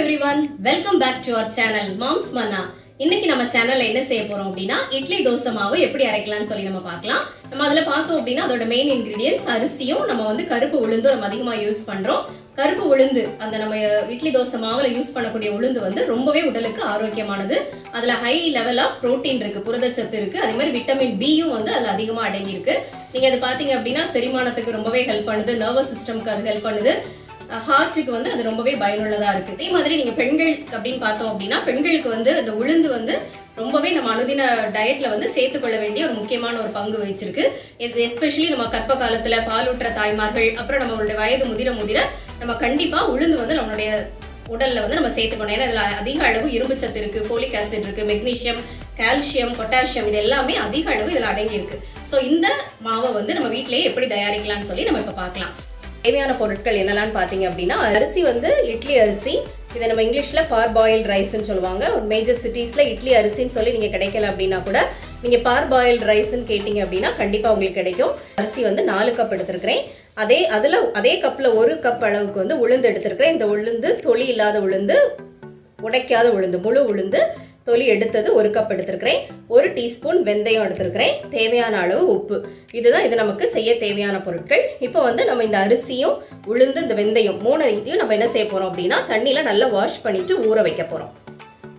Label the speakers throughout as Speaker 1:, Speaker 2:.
Speaker 1: Everyone welcome back to our channel Mom's manna இன்னைக்கு நம்ம சேனல்ல என்ன செய்ய போறோம் அப்படின்னா இட்லி தோசை மாவு எப்படி அரைக்கலாம்னு சொல்லி நம்ம பார்க்கலாம். நம்ம அதுல பார்த்தோம் அப்படின்னா அதோட மெயின் இன்கிரீடியன்ஸ் அரிசியும் நம்ம வந்து கருப்பு உளுந்தும் நம்ம அதிகமா யூஸ் பண்றோம். கருப்பு உளுந்து அந்த நம்ம இட்லி தோசை மாவுல யூஸ் பண்ணக்கூடிய உளுந்து வந்து ரொம்பவே உடலுக்கு ஆரோக்கியமானது. அதுல ஹை லெவல் ஆஃப் புரோட்டீன் இருக்கு புரதச்சத்து இருக்கு. அதே மாதிரி விட்டமின் பியும் வந்து அதுல அதிகமா அடங்கி இருக்கு நீங்க அது பாத்தீங்க அப்படின்னா செரிமானத்துக்கு ரொம்பவே ஹெல்ப் பண்ணுது. நர்வஸ் சிஸ்டம்க்கு அது ஹெல்ப் பண்ணுது. ஹார்ட்டுக்கு வந்து அது ரொம்பவே பயனுள்ளதா இருக்கு. இதே மாதிரி நீங்க பெண்கள் அப்படின்னு பார்த்தோம் அப்படின்னா பெண்களுக்கு வந்து இந்த உளுந்து வந்து ரொம்பவே நம்ம அனுதின டயட்ல வந்து சேர்த்துக்கொள்ள வேண்டிய ஒரு முக்கியமான ஒரு பங்கு வச்சிருக்கு இது எஸ்பெஷலி நம்ம கற்ப காலத்துல பாலூற்ற தாய்மார்கள் அப்புறம் நம்மளுடைய வயது முதிர முதிர நம்ம கண்டிப்பா உளுந்து வந்து நம்மளுடைய உடல்ல வந்து நம்ம சேர்த்துக்கணும். ஏன்னா இதுல அதிக அளவு இரும்பு சத்து இருக்கு போலிக் ஆசிட் இருக்கு மெக்னீசியம் கால்சியம் பொட்டாசியம் இது எல்லாமே அதிக அளவு இதுல அடங்கி இருக்கு ஸோ இந்த மாவை வந்து நம்ம வீட்டிலேயே எப்படி தயாரிக்கலாம்னு சொல்லி நம்ம இப்ப பார்க்கலாம். தேவையான பொருட்கள் என்னெல்லாம் பார்த்தீங்க அப்படின்னா அரிசி வந்து இட்லி அரிசி இதை நம்ம இங்கிலீஷில் பார் பாயில்ட் ரைஸ்ன்னு சொல்லுவாங்க. ஒரு மேஜர் சிட்டிஸில் இட்லி அரிசின்னு சொல்லி நீங்கள் கிடைக்கல அப்படின்னா கூட நீங்கள் பார் பாயில்ட் ரைஸ்ன்னு கேட்டிங்க அப்படின்னா கண்டிப்பாக உங்களுக்கு கிடைக்கும். அரிசி வந்து நாலு கப் எடுத்திருக்கிறேன். அதே அதில் அதே கப்பில் ஒரு கப் அளவுக்கு வந்து உளுந்து எடுத்துருக்கிறேன். இந்த உளுந்து தொளி இல்லாத உளுந்து உடைக்காத உளுந்து முழு உளுந்து தொலி எடுத்தது ஒரு கப் எடுத்திருக்கிறேன். ஒரு டீஸ்பூன் வெந்தயம் எடுத்திருக்கிறேன். தேவையான அளவு உப்பு. இதுதான் இது நமக்கு செய்ய தேவையான பொருட்கள். இப்போ வந்து நம்ம இந்த அரிசியும் உளுந்து இந்த வெந்தயம் மூணு இதையும் நம்ம என்ன செய்ய போறோம் அப்படின்னா தண்ணியில நல்லா வாஷ் பண்ணிட்டு ஊற வைக்க போறோம்.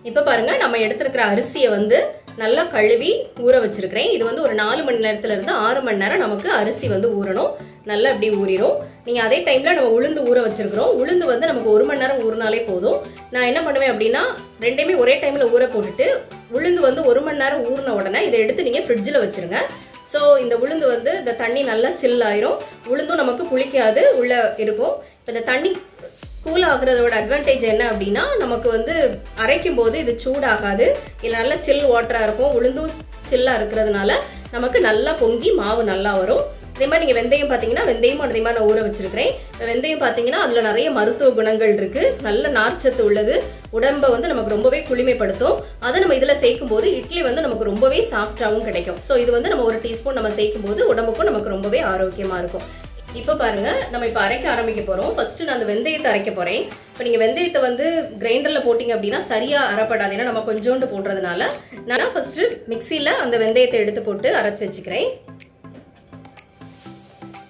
Speaker 1: இப்போ பாருங்க நம்ம எடுத்திருக்கிற அரிசியை வந்து நல்லா கழுவி ஊற வச்சிருக்கிறேன். இது வந்து ஒரு நாலு மணி நேரத்துல இருந்து ஆறு மணி நேரம் நமக்கு அரிசி வந்து ஊறணும். நல்லா இப்படி ஊறிடும் நீங்க அதே டைம்ல நம்ம உளுந்து ஊற வச்சிருக்கிறோம். உளுந்து வந்து நமக்கு ஒரு மணி நேரம் ஊறினாலே போதும். நான் என்ன பண்ணுவேன் அப்படின்னா ரெண்டையுமே ஒரே டைம்ல ஊற போட்டுட்டு உளுந்து வந்து ஒரு மணி நேரம் ஊறின உடனே இதை எடுத்து நீங்க ஃப்ரிட்ஜில் வச்சிருங்க. ஸோ இந்த உளுந்து வந்து இந்த தண்ணி நல்லா சில் ஆயிரும். உளுந்தும் நமக்கு புளிக்காது உள்ள இருக்கும். இப்போ இந்த தண்ணி கூல் ஆகுறதோட அட்வான்டேஜ் என்ன அப்படின்னா நமக்கு வந்து அரைக்கும் போது இது சூடாகாது. இல்லை நல்லா சில் வாட்டராக இருக்கும். உளுந்தும் சில்லாக இருக்கிறதுனால நமக்கு நல்லா பொங்கி மாவு நல்லா வரும். அதே மாதிரி நீங்கள் வெந்தயம் பார்த்தீங்கன்னா வெந்தயமும் அதே மாதிரி நான் ஊற வச்சிருக்கிறேன். வெந்தயம் பார்த்தீங்கன்னா அதில் நிறைய மருத்துவ குணங்கள் இருக்குது நல்ல நார்ச்சத்து உள்ளது. உடம்பை வந்து நமக்கு ரொம்பவே குளிமைப்படுத்தும். அதை நம்ம இதில் சேர்க்கும் போது இட்லி வந்து நமக்கு ரொம்பவே சாஃப்டாகவும் கிடைக்கும். ஸோ இது வந்து நம்ம ஒரு டீஸ்பூன் நம்ம சேர்க்கும் போது உடம்புக்கும் நமக்கு ரொம்பவே ஆரோக்கியமாக இருக்கும். இப்போ பாருங்க நம்ம இப்போ அரைக்க ஆரம்பிக்க போகிறோம் ஃபர்ஸ்ட் நான் அந்த வெந்தயத்தை அரைக்க போறேன். இப்போ நீங்க வெந்தயத்தை வந்து கிரைண்டர்ல போட்டிங்க அப்படின்னா சரியா அரைப்படாது. ஏன்னா நம்ம கொஞ்சோண்டு போடுறதுனால நான் ஃபர்ஸ்ட் மிக்சியில அந்த வெந்தயத்தை எடுத்து போட்டு அரைச்சு வச்சுக்கிறேன்.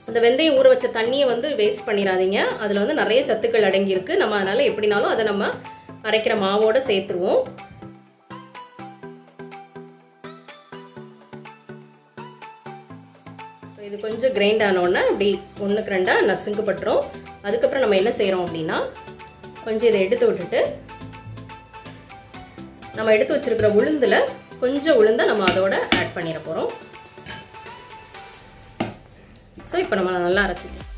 Speaker 1: அந்த வெந்தயம் ஊற வச்ச தண்ணியை வந்து வேஸ்ட் பண்ணிடாதீங்க. அதில் வந்து நிறைய சத்துக்கள் அடங்கியிருக்கு. நம்ம அதனால எப்படினாலும் அதை நம்ம அரைக்கிற மாவோட சேர்த்துருவோம். கொஞ்சம் கிரைண்ட் ஆனோடனே அப்படி ஒன்றுக்கு ரெண்டாக நசுங்கு பட்டுரும். அதுக்கப்புறம் நம்ம என்ன செய்கிறோம் அப்படின்னா கொஞ்சம் இதை எடுத்து விட்டுட்டு நம்ம எடுத்து வச்சுருக்கிற உளுந்தில் கொஞ்சம் உளுந்தை நம்ம அதோட ஆட் பண்ணிட போகிறோம் ஸோ இப்போ நம்ம நல்லா அரைச்சிக்கலாம்.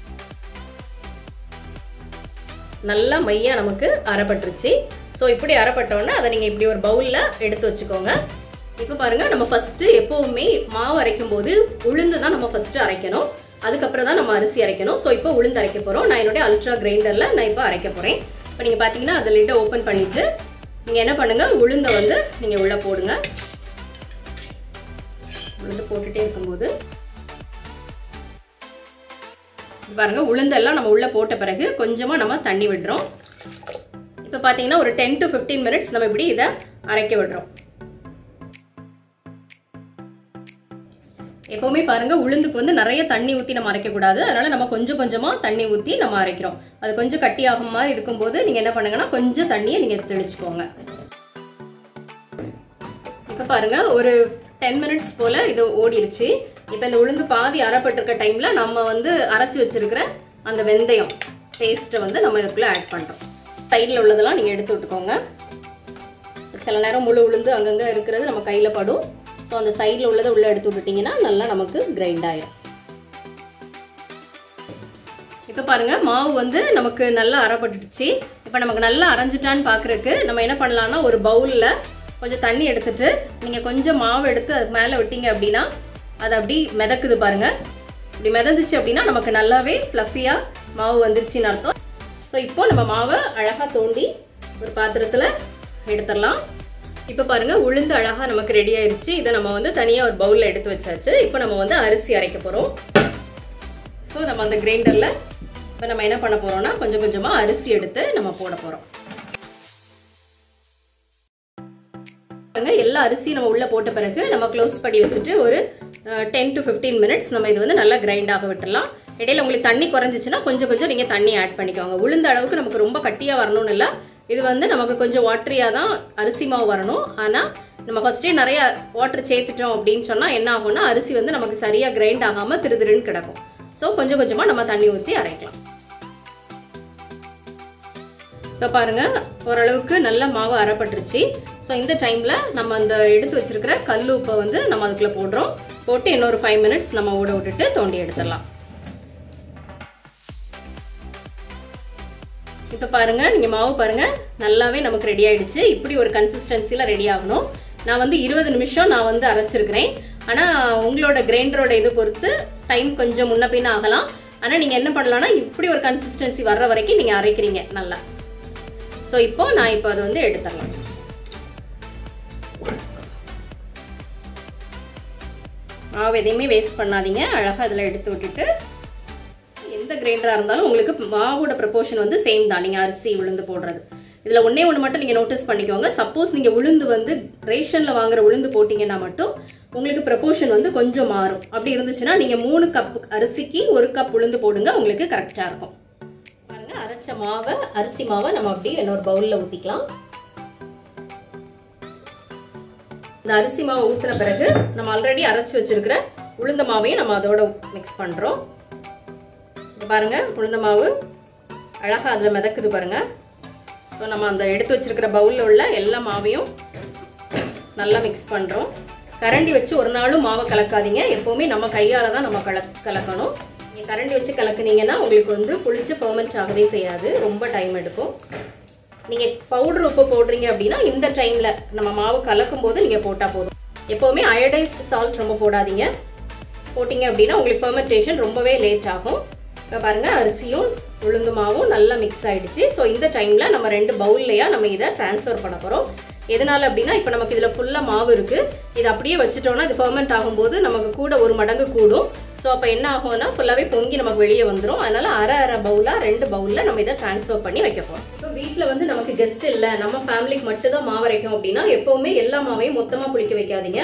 Speaker 1: நல்லா மையாக நமக்கு அரைப்பட்டுருச்சு. ஸோ இப்படி அரைப்பட்டோன்னே அதை நீங்கள் இப்படி ஒரு பவுலில் எடுத்து வச்சுக்கோங்க. இப்போ பாருங்க நம்ம ஃபர்ஸ்ட் எப்பவுமே மாவு அரைக்கும் போது உளுந்து தான் நம்ம ஃபர்ஸ்ட் அரைக்கணும். அதுக்கப்புறம் தான் நம்ம அரிசி அரைக்கணும். ஸோ இப்போ உளுந்து அரைக்க போகிறோம் நான் என்னுடைய அல்ட்ரா கிரைண்டரில் நான் இப்போ அரைக்க போகிறேன் இப்போ நீங்கள் பார்த்தீங்கன்னா அதை லிட்டை ஓப்பன் பண்ணிட்டு நீங்கள் என்ன பண்ணுங்க உளுந்தை வந்து நீங்கள் உள்ளே போடுங்க. உளுந்து போட்டுட்டே இருக்கும்போது பாருங்க உளுந்தெல்லாம் நம்ம உள்ள போட்ட பிறகு கொஞ்சமாக நம்ம தண்ணி விடுறோம். இப்போ பார்த்தீங்கன்னா ஒரு டென் டு ஃபிஃப்டீன் மினிட்ஸ் நம்ம இப்படி இதை அரைக்க விடுறோம். எப்பவுமே பாருங்க உளுந்துக்கு வந்து நிறைய தண்ணி ஊற்றி நம்ம அரைக்க கூடாது. அதனால நம்ம கொஞ்சம் கொஞ்சமா தண்ணி ஊற்றி நம்ம அரைக்கிறோம். அது கொஞ்சம் கட்டி ஆகும் மாதிரி இருக்கும்போது நீங்க என்ன பண்ணுங்கன்னா கொஞ்சம் தண்ணியை நீங்க தெளிச்சுக்கோங்க. இப்ப பாருங்க ஒரு டென் மினிட்ஸ் போல இது ஓடிடுச்சு. இப்ப இந்த உளுந்து பாதி அரைப்பட்டிருக்க டைம்ல நம்ம வந்து அரைச்சு வச்சிருக்கிற அந்த வெந்தயம் பேஸ்ட்டை வந்து நம்ம இதுக்குள்ள ஆட் பண்றோம். சைடில் உள்ளதெல்லாம் நீங்க எடுத்து விட்டுக்கோங்க. சில நேரம் முழு உளுந்து அங்கங்க இருக்கிறது நம்ம கையில படும். ஸோ அந்த சைடில் உள்ளதை உள்ளே எடுத்து விட்டுட்டிங்கன்னா நல்லா நமக்கு கிரைண்ட் ஆயிடும் இப்போ பாருங்கள் மாவு வந்து நமக்கு நல்லா அரைப்பட்டுடுச்சு. இப்போ நமக்கு நல்லா அரைஞ்சிட்டான்னு பார்க்குறக்கு நம்ம என்ன பண்ணலான்னா ஒரு பவுலில் கொஞ்சம் தண்ணி எடுத்துட்டு நீங்கள் கொஞ்சம் மாவு எடுத்து அதுக்கு மேலே விட்டீங்க அப்படின்னா அது அப்படி மிதக்குது பாருங்கள் இப்படி மிதந்துச்சு அப்படின்னா நமக்கு நல்லாவே ஃப்ளஃபியாக மாவு வந்துருச்சுன்னு அர்த்தம். ஸோ இப்போ நம்ம மாவை அழகாக தோண்டி ஒரு பாத்திரத்தில் எடுத்துடலாம். இப்போ பாருங்க உளுந்து அழகா நமக்கு ரெடி ஆயிருச்சு. இதை நம்ம வந்து தனியா ஒரு பவுல்ல எடுத்து வச்சாச்சு. இப்போ நம்ம வந்து அரிசி அரைக்க போறோம். ஸோ நம்ம அந்த கிரைண்டர்ல இப்ப நம்ம என்ன பண்ண போறோம்னா கொஞ்சம் கொஞ்சமா அரிசி எடுத்து நம்ம போட போறோம். பாருங்க எல்லா அரிசியும் நம்ம உள்ள போட்ட பிறகு நம்ம க்ளோஸ் பண்ணி வச்சுட்டு ஒரு டென் டு ஃபிஃப்டீன் மினிட்ஸ் நம்ம இது வந்து நல்லா கிரைண்ட் ஆக விட்டுடலாம் இடையில உங்களுக்கு தண்ணி குறைஞ்சிச்சுன்னா கொஞ்சம் கொஞ்சம் நீங்க தண்ணி ஆட் பண்ணிக்கோங்க. உளுந்த அளவுக்கு நமக்கு ரொம்ப கட்டியா வரணும்னு இல்லை. இது வந்து நமக்கு கொஞ்சம் வாட்டரியாக தான் அரிசி மாவு வரணும். ஆனால் நம்ம ஃபஸ்ட்டே நிறைய வாட்டர் சேர்த்துட்டோம் அப்படின்னு சொன்னால் என்ன ஆகும்னா அரிசி வந்து நமக்கு சரியாக கிரைண்ட் ஆகாமல் திரு திருன்னு கிடக்கும். ஸோ கொஞ்சம் கொஞ்சமாக நம்ம தண்ணி ஊற்றி அரைக்கலாம். இப்போ பாருங்க ஓரளவுக்கு நல்ல மாவு அரைப்பட்டுருச்சு. ஸோ இந்த டைமில் நம்ம அந்த எடுத்து வச்சிருக்கிற கல் உப்பை வந்து நம்ம அதுக்குள்ளே போடுறோம். போட்டு இன்னொரு ஃபைவ் மினிட்ஸ் நம்ம ஊட விட்டுட்டு தோண்டி எடுத்துடலாம். இப்போ பாருங்கள் நீங்கள் மாவு பாருங்கள் நல்லாவே நமக்கு ரெடி ஆகிடுச்சு இப்படி ஒரு கன்சிஸ்டன்சியில் ரெடி ஆகணும். நான் வந்து இருபது நிமிஷம் நான் வந்து அரைச்சிருக்கிறேன். ஆனால் உங்களோட கிரைண்டரோட இது பொறுத்து டைம் கொஞ்சம் முன்ன பின்ன ஆகலாம். ஆனால் நீங்கள் என்ன பண்ணலாம்னா இப்படி ஒரு கன்சிஸ்டன்சி வர்ற வரைக்கும் நீங்கள் அரைக்கிறீங்க நல்லா. ஸோ இப்போ நான் இப்போ அதை வந்து எடுத்துடலாம். மாவு எதையுமே வேஸ்ட் பண்ணாதீங்க. அழகாக அதில் எடுத்து விட்டுட்டு எந்த கிரைண்டராக இருந்தாலும் உங்களுக்கு மாவோட ப்ரப்போர்ஷன் வந்து சேம் தான். நீங்கள் அரிசி உளுந்து போடுறது. இதில் ஒன்றே ஒன்று மட்டும் நீங்கள் நோட்டீஸ் பண்ணிக்கோங்க. சப்போஸ் நீங்கள் உளுந்து வந்து ரேஷனில் வாங்குற உளுந்து போட்டிங்கன்னா மட்டும் உங்களுக்கு ப்ரப்போர்ஷன் வந்து கொஞ்சம் மாறும். அப்படி இருந்துச்சுன்னா நீங்கள் மூணு கப் அரிசிக்கு ஒரு கப் உளுந்து போடுங்க. உங்களுக்கு கரெக்டாக இருக்கும். பாருங்கள் அரைச்ச மாவை அரிசி மாவை நம்ம அப்படியே இன்னொரு பவுலில் ஊற்றிக்கலாம் இந்த அரிசி மாவை ஊற்றின பிறகு நம்ம ஆல்ரெடி அரைச்சி வச்சிருக்கிற உளுந்த மாவையும் நம்ம அதோட மிக்ஸ் பண்ணுறோம் பாருங்க உளுந்த மாவு. அழகாக அதில் மிதக்குது பாருங்க. ஸோ நம்ம அந்த எடுத்து வச்சிருக்கிற பவுலில் உள்ள எல்லா மாவையும் நல்லா மிக்ஸ் பண்ணுறோம் கரண்டி வச்சு ஒரு நாளும் மாவை கலக்காதீங்க. எப்போவுமே நம்ம கையால் தான் நம்ம கல கலக்கணும். நீங்கள் கரண்டி வச்சு கலக்குனீங்கன்னா உங்களுக்கு வந்து புளிச்சு ஃபர்மெண்ட் ஆகவே செய்யாது. ரொம்ப டைம் எடுக்கும். நீங்கள் பவுடர் உப்பு போடுறீங்க அப்படின்னா இந்த டைமில் நம்ம மாவு கலக்கும் போது நீங்கள் போட்டால் போதும். எப்போவுமே அயோடைஸ்டு சால்ட் ரொம்ப போடாதீங்க. போட்டிங்க அப்படின்னா உங்களுக்கு ஃபர்மெண்டேஷன் ரொம்பவே லேட் ஆகும். பாருங்கள் அரிசியும் உளுந்து மாவும் நல்லா மிக்ஸ் ஆகிடுச்சு ஸோ இந்த டைமில் நம்ம ரெண்டு பவுல்லையாக நம்ம இதை ட்ரான்ஸ்ஃபர் பண்ண போகிறோம் எதனால் அப்படின்னா இப்போ நமக்கு இதில் ஃபுல்லாக மாவு இருக்குது இது அப்படியே வச்சுட்டோம்னா இது ஃபர்மெண்ட் ஆகும்போது நமக்கு கூட ஒரு மடங்கு கூடும். ஸோ அப்போ என்ன ஆகும்னா ஃபுல்லாகவே பொங்கி நமக்கு வெளியே வந்துடும் அதனால அரை அரை பவுலாக ரெண்டு பவுலில் நம்ம இதை ட்ரான்ஸ்ஃபர் பண்ணி வைக்க போகிறோம் இப்போ வீட்டில் வந்து நமக்கு கெஸ்ட் இல்லை. நம்ம ஃபேமிலிக்கு மட்டும்தான் மாவு அரைக்கும் அப்படின்னா எப்போவுமே எல்லா மாவையும் மொத்தமாக புளிக்க வைக்காதீங்க.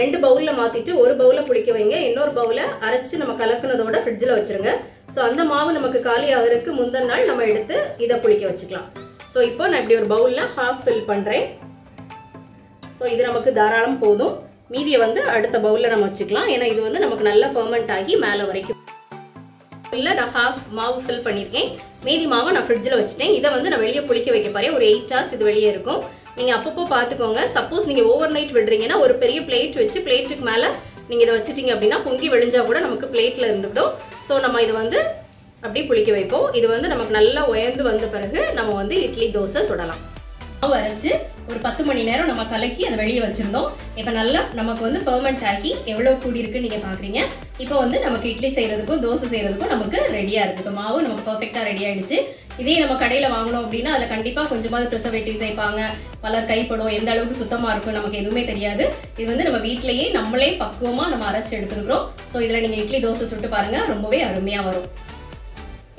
Speaker 1: ரெண்டு பவுலில் மாற்றிட்டு ஒரு பவுலில் புளிக்க வைங்க. இன்னொரு பவுலை அரைச்சி நம்ம கலக்குனதோட ஃப்ரிட்ஜில் வச்சுருங்க. ஸோ அந்த மாவு நமக்கு காலி ஆகிறதுக்கு முந்தின நாள் நம்ம எடுத்து இதை புளிக்க வச்சுக்கலாம். ஸோ இப்போ நான் இப்படி ஒரு பவுலில் ஹாஃப் ஃபில் பண்ணுறேன் ஸோ இது நமக்கு தாராளம் போதும். மீதியை வந்து அடுத்த பவுலில் நம்ம வச்சுக்கலாம். ஏன்னா இது வந்து நமக்கு நல்லா ஃபர்மெண்ட் ஆகி மேலே வரைக்கும். இல்லை நான் ஹாஃப் மாவு ஃபில் பண்ணியிருக்கேன். மீதி மாவை நான் ஃப்ரிட்ஜில் வச்சுட்டேன். இதை வந்து நான் வெளியே புளிக்க வைக்க போகிறேன் ஒரு எயிட் ஹவர்ஸ் இது வெளியே இருக்கும். நீங்கள் அப்பப்போ பார்த்துக்கோங்க. சப்போஸ் நீங்கள் ஓவர் நைட் விடுறீங்கன்னா ஒரு பெரிய பிளேட் வச்சு பிளேட்டுக்கு மேலே நீங்கள் இதை வச்சுட்டீங்க அப்படின்னா பொங்கி விழிஞ்சா கூட நமக்கு பிளேட்டில் இருந்துவிடும் ஸோ நம்ம இதை வந்து அப்படியே புளிக்க வைப்போம். இது வந்து நமக்கு நல்லா உயர்ந்து வந்த பிறகு நம்ம வந்து இட்லி தோசை சுடலாம். மாவு அரைச்சு ஒரு பத்து மணி நேரம் நம்ம கலக்கி அதை வெளியே வச்சிருந்தோம். இப்போ நல்லா நமக்கு வந்து பெர்மெண்ட் ஆகி எவ்வளோ கூடி இருக்குன்னு நீங்கள் பார்க்குறீங்க இப்போ வந்து நமக்கு இட்லி செய்யறதுக்கும் தோசை செய்யறதுக்கும் நமக்கு ரெடியாக இருக்குது இப்போ மாவு நமக்கு பர்ஃபெக்டாக ரெடி ஆயிடுச்சு. இதே நம்ம கடையில் வாங்கணும் அப்படின்னா அதில் கண்டிப்பாக கொஞ்சமாவது ப்ரிசர்வேட்டிவ் சேர்ப்பாங்க பலர் கைப்படும். எந்த அளவுக்கு சுத்தமாக இருக்கும் நமக்கு எதுவுமே தெரியாது. இது வந்து நம்ம வீட்டிலேயே நம்மளே பக்குவமாக நம்ம அரைச்சு எடுத்துருக்குறோம். ஸோ இதில் நீங்கள் இட்லி தோசை சுட்டு பாருங்க. ரொம்பவே அருமையாக வரும்.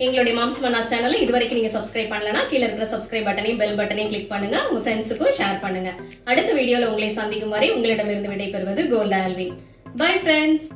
Speaker 1: எங்களுடைய மாம்ஸ் மன்னா சேனலை இது வரைக்கும் நீங்க சப்ஸ்கிரைப் பண்ணலனா கீழ இருக்கிற சப்ஸ்கிரைப் பட்டனையும் பெல் பட்டனையும் கிளிக் பண்ணுங்க. உங்க ஃப்ரெண்ட்ஸுக்கும் ஷேர் பண்ணுங்க. அடுத்த வீடியோல உங்களை சந்திக்கும் வரை உங்களிடமிருந்து விடைபெறுவது கோல்ட் ஆல்வின் பை ஃப்ரெண்ட்ஸ்